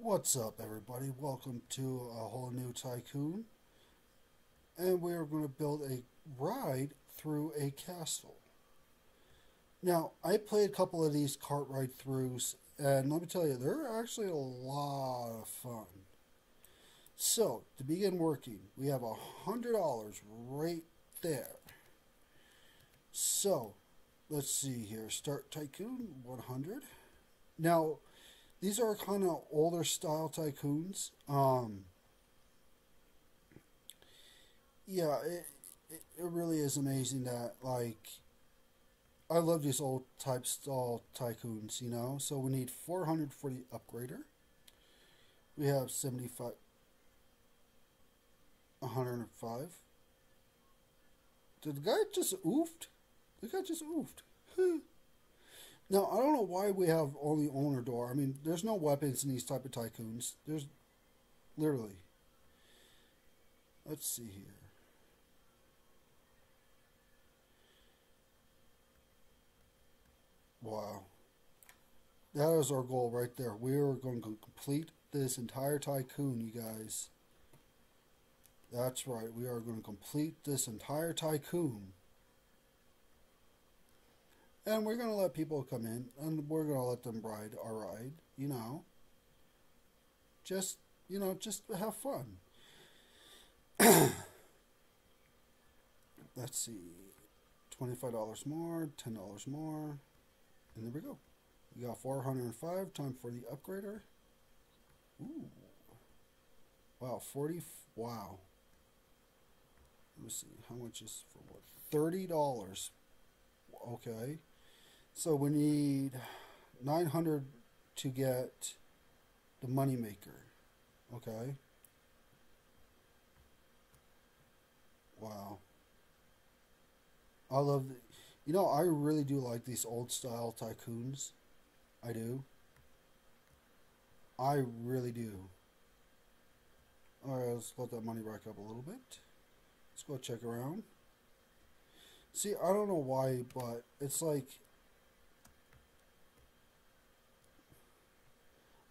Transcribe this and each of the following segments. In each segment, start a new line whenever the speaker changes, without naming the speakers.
What's up, everybody? Welcome to a whole new tycoon. And we are going to build a ride through a castle. Now, I played a couple of these cart ride throughs, and let me tell you, they're actually a lot of fun. So, to begin working, we have a $100 right there. So, let's see here. Start Tycoon 100. Now, these are kind of older style tycoons. Um, yeah, it, it, it really is amazing that, like, I love these old type style tycoons, you know? So we need 400 for the upgrader. We have 75, 105. Did the guy just oofed? The guy just oofed. Now, I don't know why we have only owner door. I mean, there's no weapons in these type of tycoons. There's literally. Let's see here. Wow. That is our goal right there. We are going to complete this entire tycoon, you guys. That's right. We are going to complete this entire tycoon. And we're going to let people come in and we're going to let them ride our ride, you know. Just, you know, just have fun. Let's see. $25 more, $10 more. And there we go. We got 405. Time for the upgrader. Ooh. Wow, 40. Wow. Let me see. How much is for what? $30. Okay. So we need 900 to get the moneymaker. Okay. Wow. I love the, you know, I really do like these old style tycoons. I do. I really do. Alright, let's let that money rack up a little bit. Let's go check around. See, I don't know why, but it's like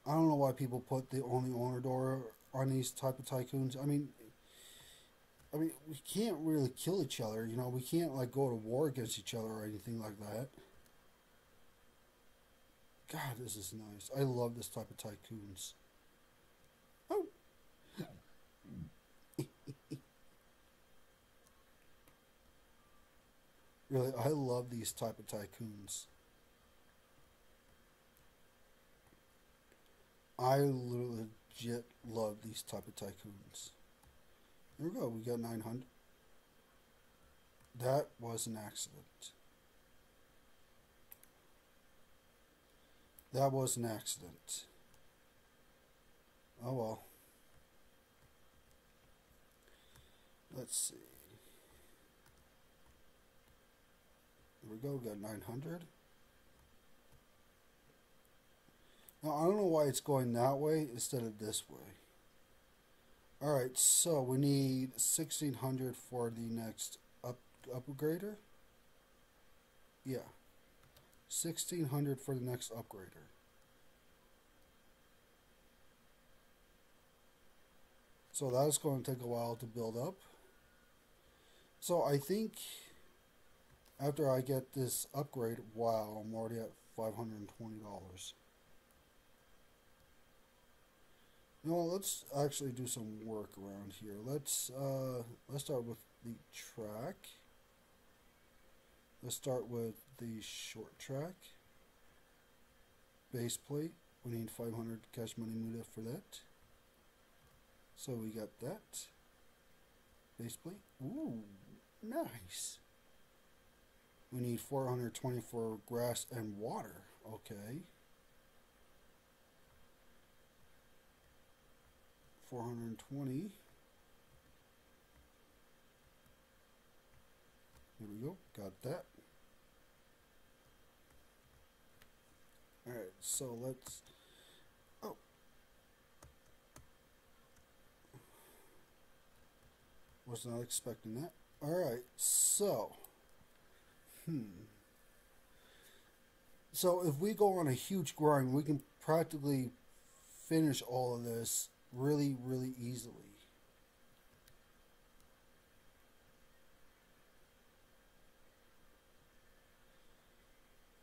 I don't know why people put the only owner door on these type of tycoons. I mean, I mean, we can't really kill each other. You know, we can't like go to war against each other or anything like that. God, this is nice. I love this type of tycoons. Oh. really, I love these type of tycoons. I legit love these type of tycoons. There we go. We got 900. That was an accident. That was an accident. Oh well. Let's see. There we go. We Got 900. Now, I don't know why it's going that way instead of this way. Alright, so we need 1600 for the next up upgrader. Yeah. 1600 for the next upgrader. So that's going to take a while to build up. So I think after I get this upgrade, wow, I'm already at $520. Know, let's actually do some work around here. Let's uh, let's start with the track. Let's start with the short track. Base plate. We need 500 cash money muda for that. So we got that. Base plate. Ooh, nice. We need 424 grass and water. Okay. 420. There we go, got that. Alright, so let's, oh. Was not expecting that. Alright, so, hmm. So if we go on a huge grind, we can practically finish all of this really, really easily.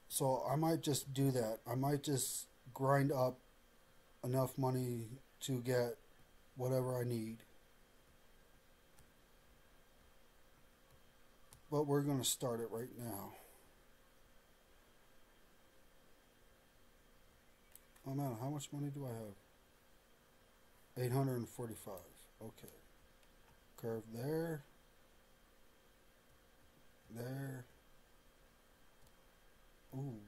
So I might just do that. I might just grind up enough money to get whatever I need. But we're going to start it right now. Oh man, how much money do I have? 845. Okay. Curve there. There. Ooh.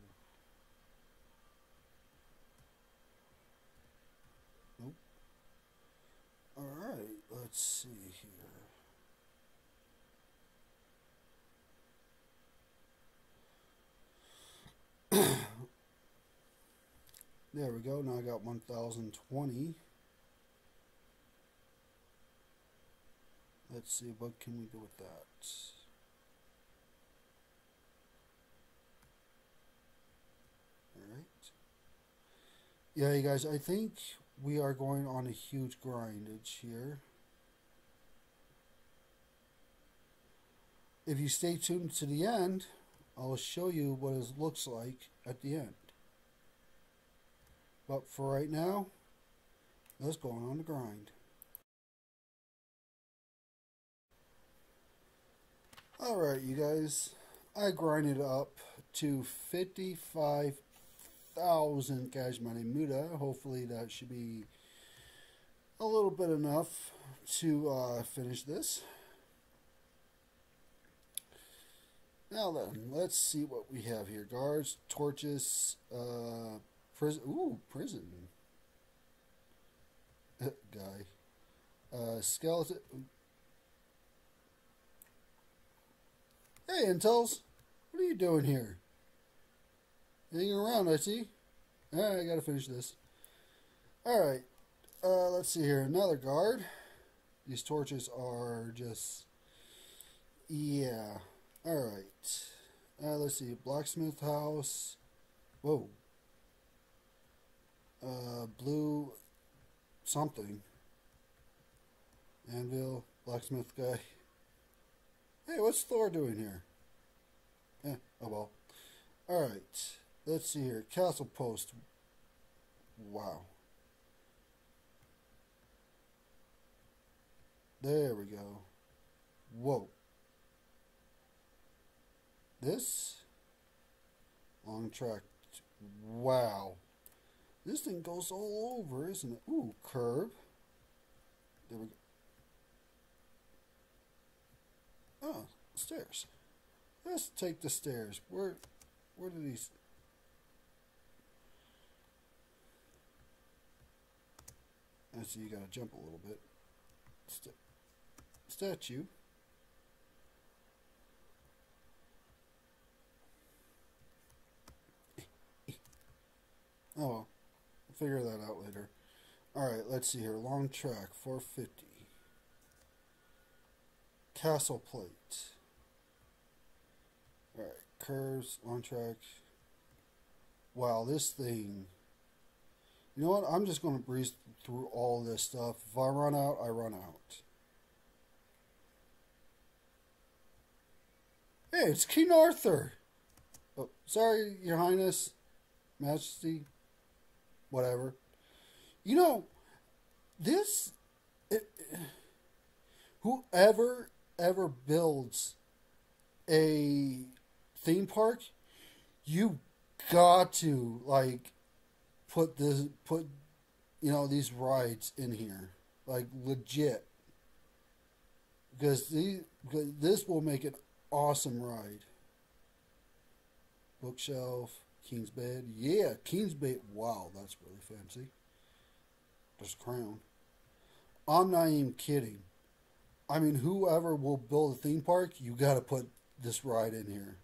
Nope. Alright, let's see here. There we go. Now I got 1020. Let's see, what can we do with that? Alright. Yeah, you guys, I think we are going on a huge grindage here. If you stay tuned to the end, I'll show you what it looks like at the end. But for right now, let's go on the grind. Alright, you guys, I grinded up to 55,000 cash money muda. Hopefully that should be a little bit enough to uh, finish this. Now then, let's see what we have here. Guards, torches, uh, Prison. Ooh, prison. Guy. Uh, skeleton. Hey, Intels. What are you doing here? Hanging around, I see. Alright, I gotta finish this. Alright. Uh, let's see here. Another guard. These torches are just... Yeah. Alright. Uh, let's see. Blacksmith house. Whoa uh, blue something. Anvil, blacksmith guy. Hey, what's Thor doing here? Eh, oh well. Alright, let's see here. Castle post. Wow. There we go. Whoa. This? Long track. Wow. This thing goes all over, isn't it? Ooh, curve. There we go. Oh, stairs. Let's take the stairs. Where, where do these... I see you gotta jump a little bit. St statue. Oh, I'll figure that out later. Alright, let's see here. Long track, 450. Castle plate. Alright, curves, on track. Wow, this thing. You know what? I'm just going to breeze through all this stuff. If I run out, I run out. Hey, it's King Arthur. Oh, sorry, Your Highness, Majesty whatever. You know, this, it, whoever ever builds a theme park, you got to like put this put you know these rides in here like legit because these this will make an awesome ride bookshelf King's bed. Yeah, King's bed. Wow, that's really fancy. There's a crown. I'm not even kidding. I mean, whoever will build a theme park, you got to put this ride in here.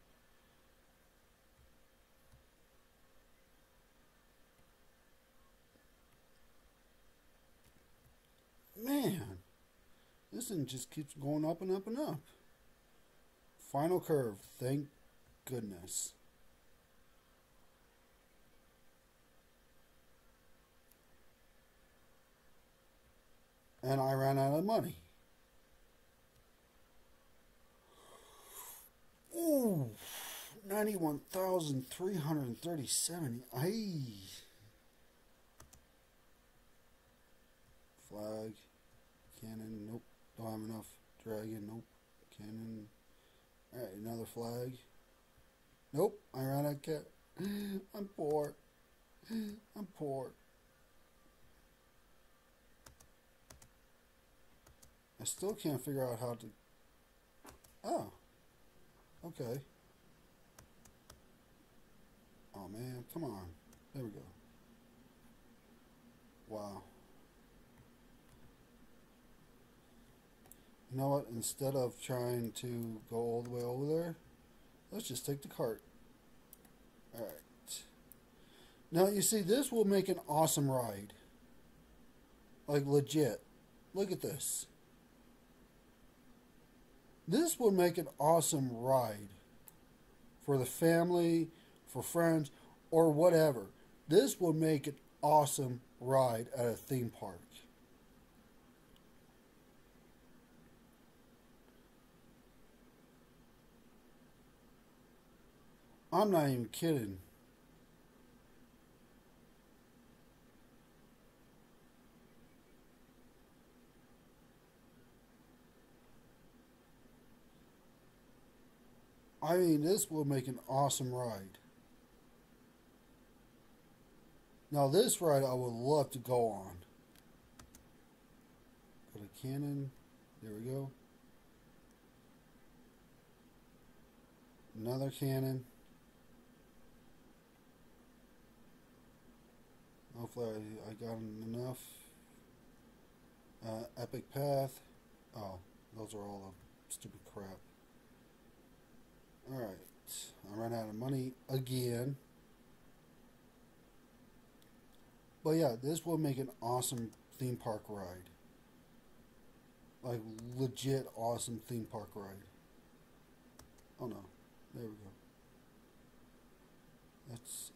Man, this thing just keeps going up and up and up. Final curve, thank goodness. and I ran out of money. Ooh, 91,337. Aye. Flag. Cannon. Nope. Don't have enough. Dragon. Nope. Cannon. Alright, another flag. Nope. I ran out of cat. I'm poor. I'm poor. I still can't figure out how to. Oh. Okay. Oh man, come on. There we go. Wow. You know what? Instead of trying to go all the way over there, let's just take the cart. Alright. Now, you see, this will make an awesome ride. Like, legit. Look at this. This would make an awesome ride for the family, for friends, or whatever. This would make an awesome ride at a theme park. I'm not even kidding. I mean, this will make an awesome ride. Now, this ride I would love to go on. Put a cannon. There we go. Another cannon. Hopefully I, I got enough. Uh, epic path. Oh, those are all stupid crap. Alright. I ran out of money again. But yeah, this will make an awesome theme park ride. Like, legit awesome theme park ride. Oh no. There we go. Let's see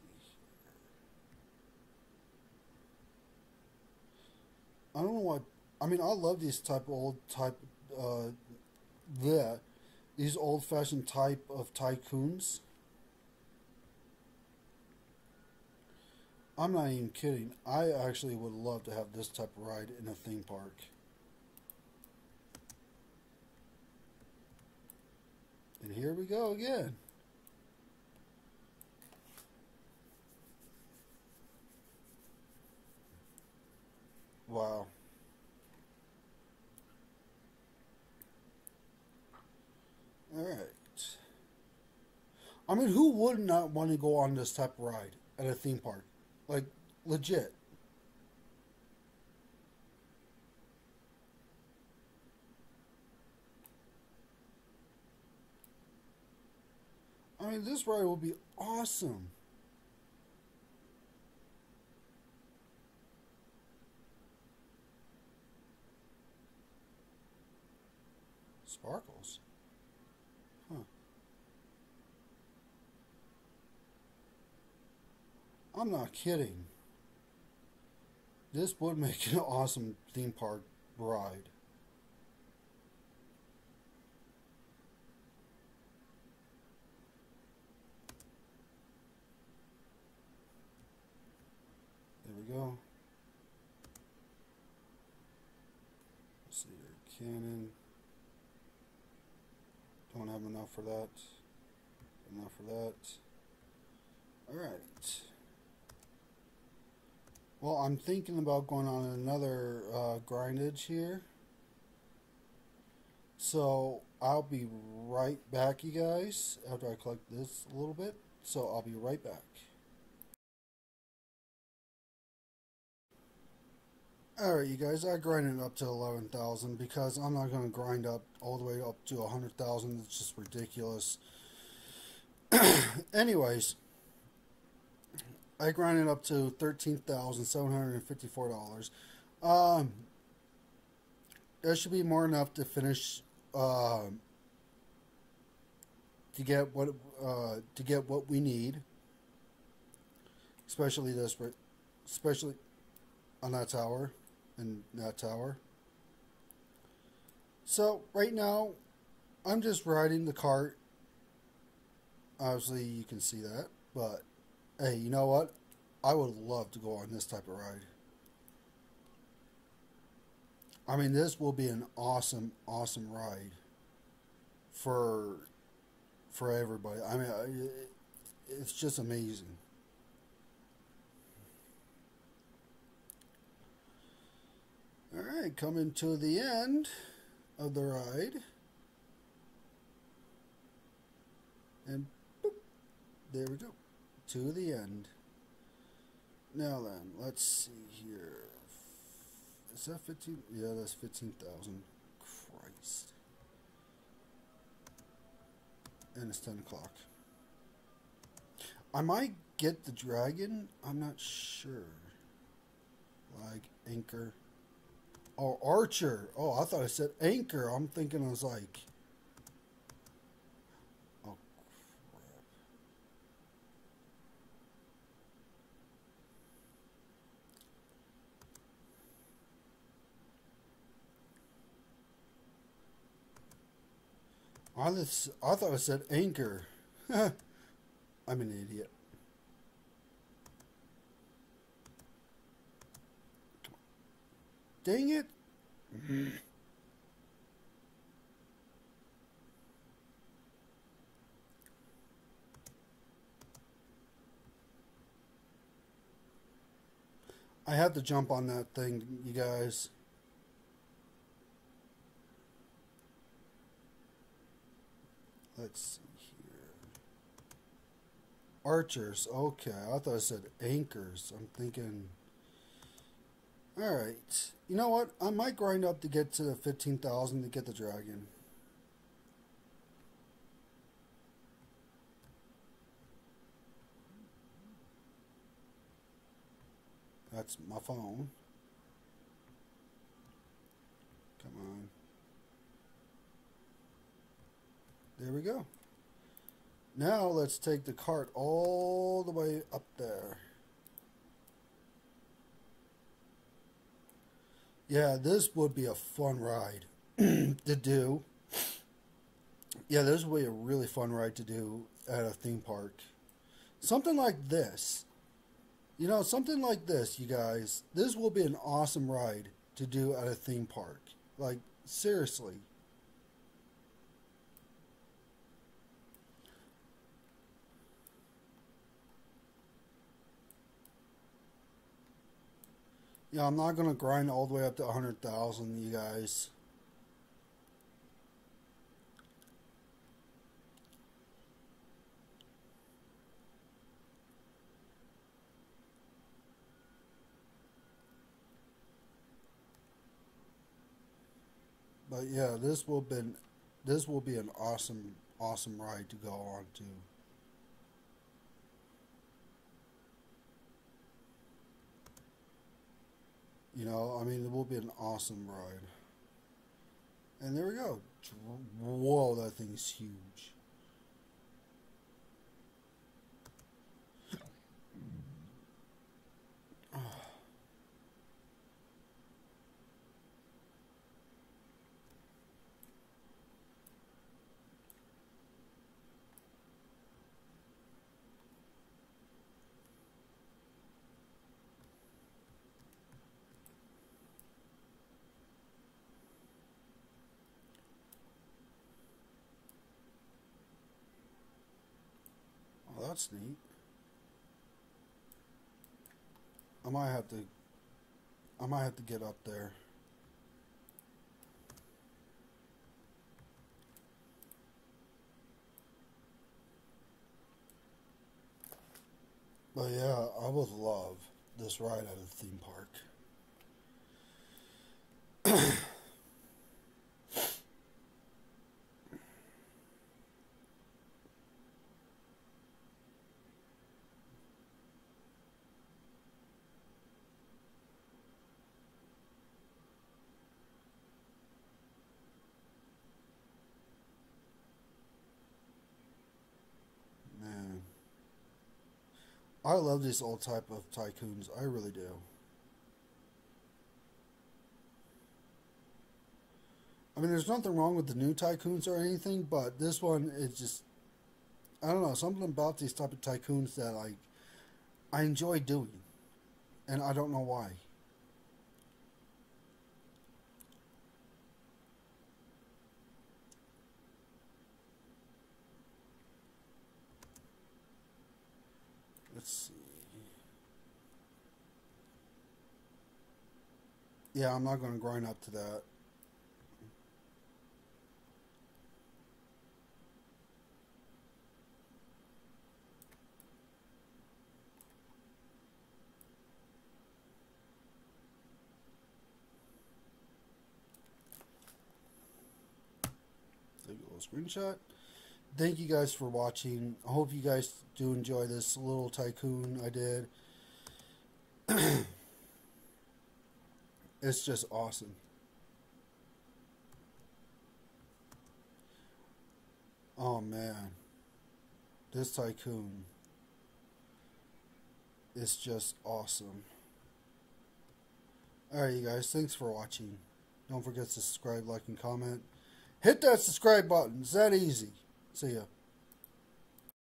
I don't know what. I mean, I love these type of old type. Uh, the these old fashioned type of tycoons. I'm not even kidding. I actually would love to have this type of ride in a theme park. And here we go again. Wow. All right. I mean, who would not want to go on this type of ride at a theme park? Like, legit. I mean, this ride will be awesome. Sparkles. I'm not kidding. This would make an awesome theme park ride. There we go. Let's see here. Cannon. Don't have enough for that. Enough for that. Alright. Well, I'm thinking about going on another uh, grindage here. So, I'll be right back, you guys, after I collect this a little bit. So, I'll be right back. Alright, you guys, I grinded up to 11,000 because I'm not going to grind up all the way up to 100,000. It's just ridiculous. Anyways, I grinded up to $13,754. Um, that should be more enough to finish, uh, to get what, uh, to get what we need. Especially this, especially on that tower and that tower. So right now, I'm just riding the cart. Obviously, you can see that, but hey, you know what? I would love to go on this type of ride. I mean, this will be an awesome, awesome ride for for everybody. I mean, it's just amazing. All right, coming to the end of the ride. And boop, there we go. To the end. Now then, let's see here. Is that 15? Yeah, that's 15,000. Christ. And it's 10 o'clock. I might get the dragon. I'm not sure. Like, anchor. Oh, Archer. Oh, I thought I said Anchor. I'm thinking I was like. Oh, crap. I, I thought I said Anchor. I'm an idiot. Dang it. I had to jump on that thing, you guys. Let's see here. Archers. Okay, I thought I said anchors. I'm thinking Alright. You know what? I might grind up to get to the 15,000 to get the dragon. That's my phone. Come on. There we go. Now let's take the cart all the way up there. Yeah, this would be a fun ride to do. Yeah, this would be a really fun ride to do at a theme park. Something like this. You know, something like this, you guys. This will be an awesome ride to do at a theme park. Like, seriously. Yeah, I'm not going to grind all the way up to 100,000, you guys. But yeah, this will be this will be an awesome awesome ride to go on to. You know, I mean, it will be an awesome ride. And there we go. Whoa, that thing's huge. That's neat. I might have to I might have to get up there. But yeah, I would love this ride at a theme park. I love these old type of tycoons. I really do. I mean, there's nothing wrong with the new tycoons or anything, but this one is just I don't know something about these type of tycoons that like I enjoy doing, and I don't know why. Let's see. Yeah, I'm not going to grind up to that. Take a little screenshot. Thank you guys for watching. I hope you guys do enjoy this little tycoon I did. it's just awesome. Oh man. This tycoon is just awesome. Alright, you guys. Thanks for watching. Don't forget to subscribe, like, and comment. Hit that subscribe button. It's that easy. See ya.